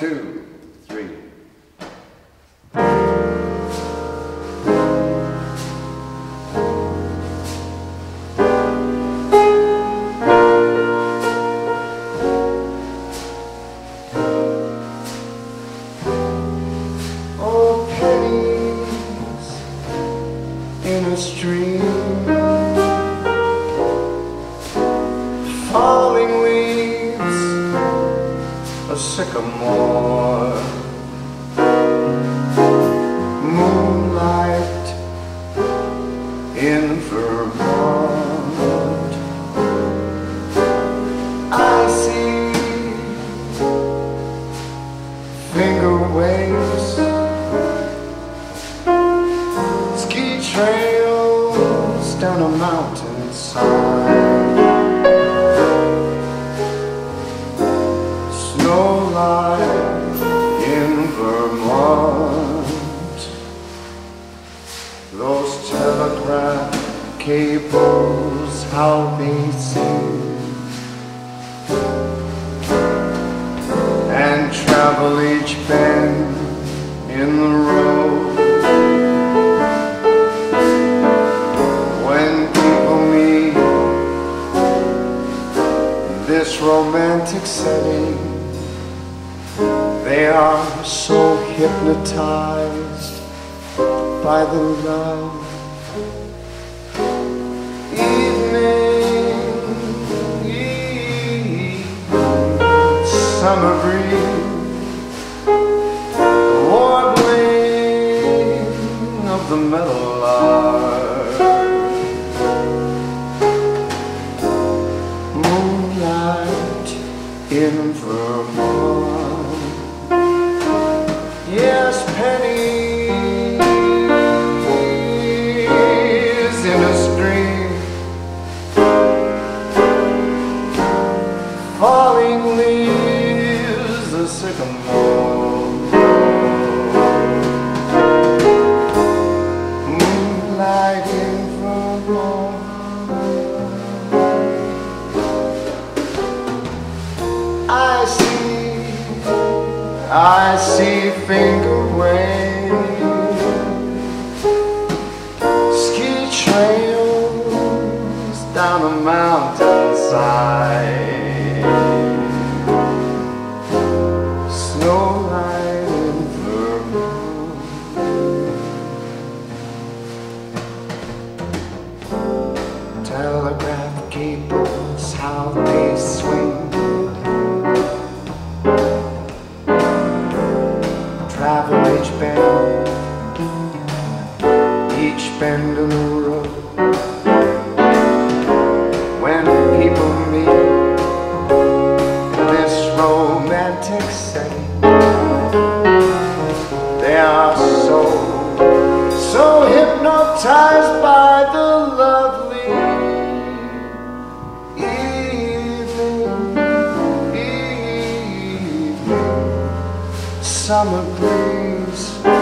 two, three. Oh, pennies in a stream, sycamore, moonlight in Vermont. I see finger waves. Ski trails down a mountainside. In Vermont. Those telegraph cables, how they sing. And travel each bend in the road. when people meet this romantic setting, they are so hypnotized by the love. Evening, evening, summer breeze, warbling of the meadowlark. moonlight in Pennies in a stream, falling leaves, the sycamore. Moonlight in Vermont. I I see finger waves, ski trails down a mountainside, snow line in Vermont. Telegraph cables, how they swing. Each bend, each bend in the road. When people meet in this romantic setting, they are so, so hypnotized by summer breeze,